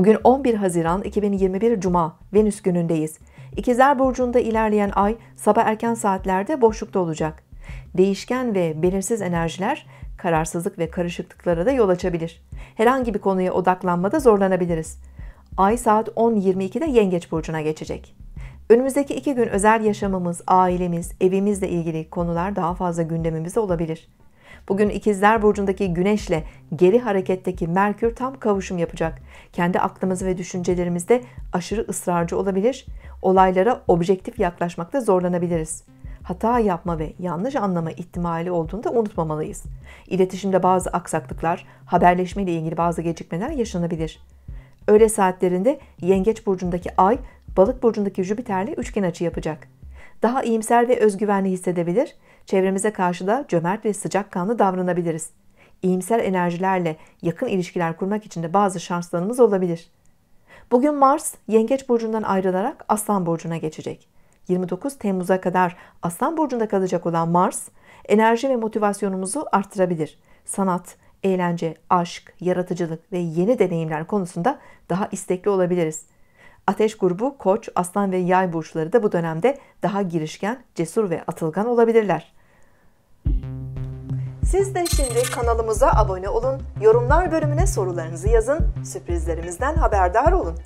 Bugün 11 Haziran 2021 Cuma Venüs günündeyiz. İkizler Burcu'nda ilerleyen ay sabah erken saatlerde boşlukta olacak. Değişken ve belirsiz enerjiler kararsızlık ve karışıklıklara da yol açabilir. Herhangi bir konuya odaklanmada zorlanabiliriz. Ay saat 10.22'de Yengeç Burcu'na geçecek. Önümüzdeki iki gün özel yaşamımız, ailemiz, evimizle ilgili konular daha fazla gündemimizde olabilir. Bugün İkizler Burcu'ndaki Güneş'le geri hareketteki Merkür tam kavuşum yapacak. Kendi aklımız ve düşüncelerimizde aşırı ısrarcı olabilir, olaylara objektif yaklaşmakta zorlanabiliriz. Hata yapma ve yanlış anlama ihtimali olduğunu da unutmamalıyız. İletişimde bazı aksaklıklar, haberleşme ile ilgili bazı gecikmeler yaşanabilir. Öğle saatlerinde Yengeç burcundaki Ay, Balık burcundaki Jüpiter'le üçgen açı yapacak. Daha iyimser ve özgüvenli hissedebilir, çevremize karşı da cömert ve sıcakkanlı davranabiliriz. İyimser enerjilerle yakın ilişkiler kurmak için de bazı şanslarımız olabilir. Bugün Mars Yengeç burcundan ayrılarak Aslan burcuna geçecek. 29 Temmuz'a kadar Aslan burcunda kalacak olan Mars, enerji ve motivasyonumuzu arttırabilir. Sanat, eğlence, aşk, yaratıcılık ve yeni deneyimler konusunda daha istekli olabiliriz. Ateş grubu Koç, Aslan ve Yay burçları da bu dönemde daha girişken, cesur ve atılgan olabilirler. Siz de şimdi kanalımıza abone olun, yorumlar bölümüne sorularınızı yazın, sürprizlerimizden haberdar olun.